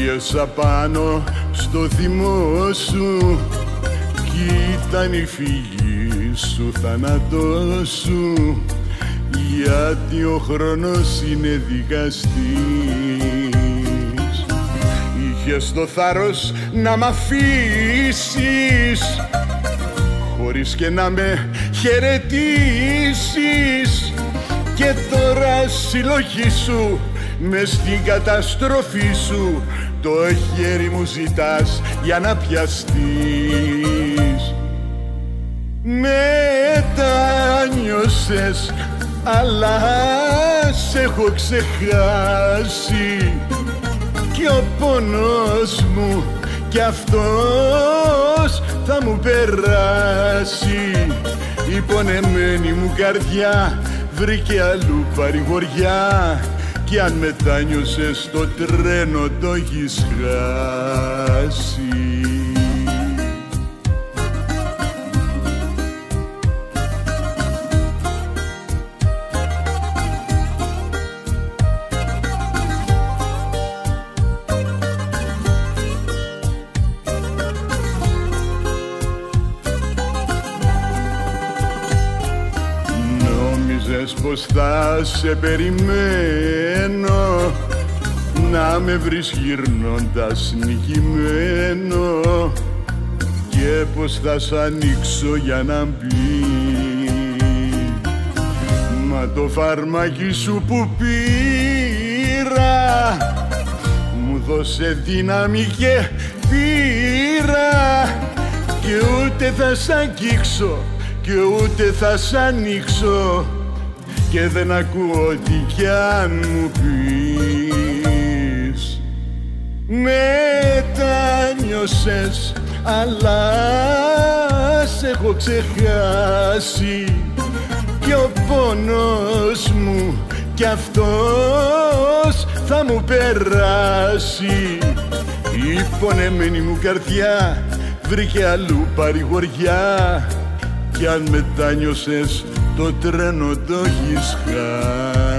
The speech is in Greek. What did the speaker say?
Πήγες απάνω στο θυμό σου. Κι ήταν η φυγή σου, θάνατό σου Γιατί ο χρόνος είναι δικαστής. Είχες το θάρρος να μ' αφήσεις. Χωρίς και να με χαιρετήσεις. Και τώρα συλλογή σου μες στην καταστροφή σου το χέρι μου ζητάς για να πιαστείς. Μετάνιωσες αλλά σε έχω ξεχάσει. Και ο πόνος μου κι αυτός θα μου περάσει. Η πονεμένη μου καρδιά βρήκε αλλού παρηγοριά κι αν μετάνιωσες το τρένο το έχεις χάσει Νόμιζες πως θα σε περιμένω Να με βρεις γυρνώντας νικημένο Και πως θα σ' ανοίξω για να μπει. Μα το φαρμάκι σου που πήρα Μου δώσε δύναμη και πήρα Και ούτε θα σ' αγγίξω και ούτε θα σ' ανοίξω και δεν ακούω τι κι αν μου πεις. Μετάνιωσες αλλά σε έχω ξεχάσει. Και ο πόνος μου κι αυτός θα μου περάσει. Η πονεμένη μου καρδιά βρήκε αλλού παρηγοριά. Κι αν μετάνιωσες το τρένο το έχεις χάσει